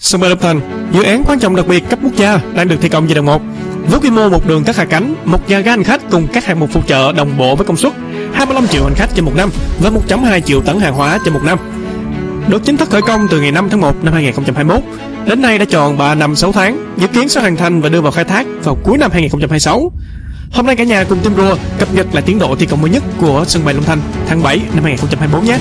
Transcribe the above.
Sân bay Long Thành, dự án quan trọng đặc biệt cấp quốc gia đang được thi công giai đoạn 1 với quy mô một đường cất hạ cánh, một nhà ga hành khách cùng các hạng mục phụ trợ đồng bộ với công suất 25 triệu hành khách trên một năm và 1.2 triệu tấn hàng hóa trên một năm. Được chính thức khởi công từ ngày 5 tháng 1 năm 2021, đến nay đã tròn 3 năm 6 tháng, dự kiến sẽ hoàn thành và đưa vào khai thác vào cuối năm 2026. Hôm nay cả nhà cùng Tim Rua cập nhật lại tiến độ thi công mới nhất của sân bay Long Thành tháng 7 năm 2024 nhé.